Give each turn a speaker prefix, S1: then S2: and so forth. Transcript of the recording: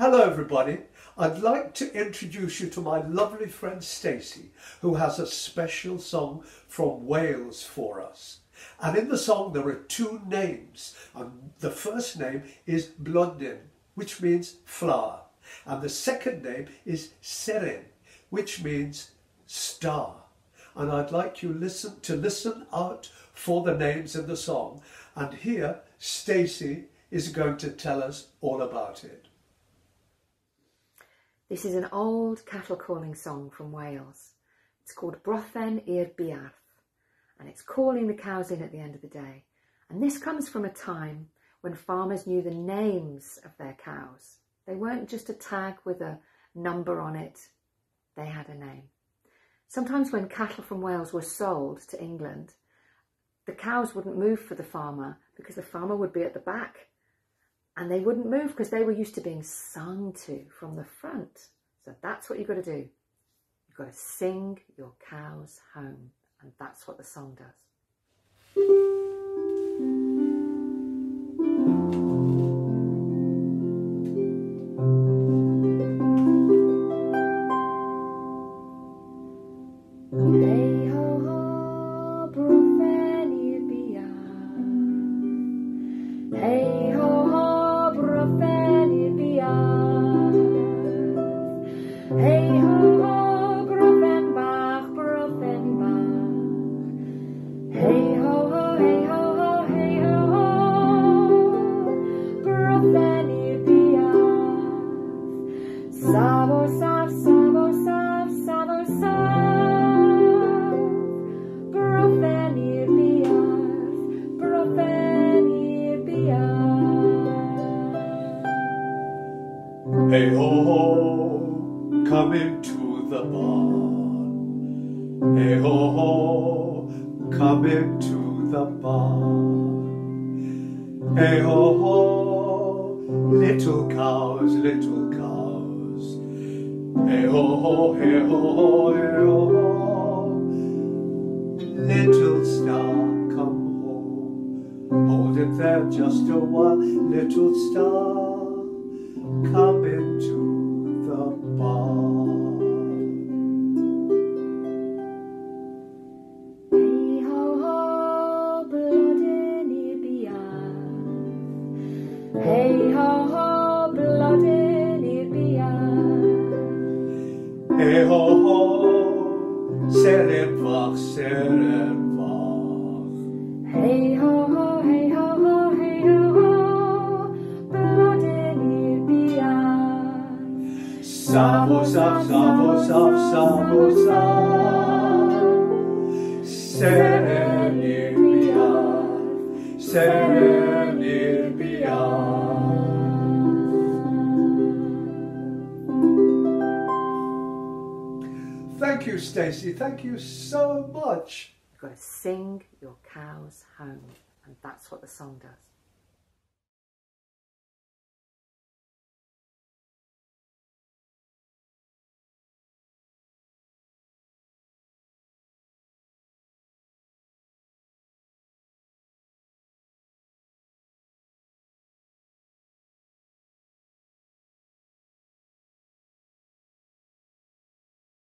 S1: Hello everybody. I'd like to introduce you to my lovely friend Stacey who has a special song from Wales for us. And in the song there are two names and the first name is Blodyn which means flower and the second name is Seren which means star. And I'd like you listen to listen out for the names in the song and here Stacey is going to tell us all about it.
S2: This is an old cattle calling song from Wales. It's called Brothen i'r Buarth and it's calling the cows in at the end of the day. And this comes from a time when farmers knew the names of their cows. They weren't just a tag with a number on it, they had a name. Sometimes when cattle from Wales were sold to England, the cows wouldn't move for the farmer because the farmer would be at the back and they wouldn't move because they were used to being sung to from the front. So that's what you've got to do. You've got to sing your cows home, and that's what the song does.
S1: Hey ho ho, come into the barn. Hey ho ho, come into the barn. Hey ho ho, little cows, little cows. Hey ho ho, hey ho ho, hey ho ho. Little star, come home. Hold it there just a while, little star come into the barn.
S2: Hey ho ho, i'r Buarth. Hey ho ho, i'r Buarth.
S1: Hey ho ho.
S2: Hey ho Buarth.
S1: Safo, saf, safo, saf, safo, saf. Seren i'r buarth, seren i'r. Thank you, Stacey. Thank you so much.
S2: You've got to sing your cows home, and that's what the song does.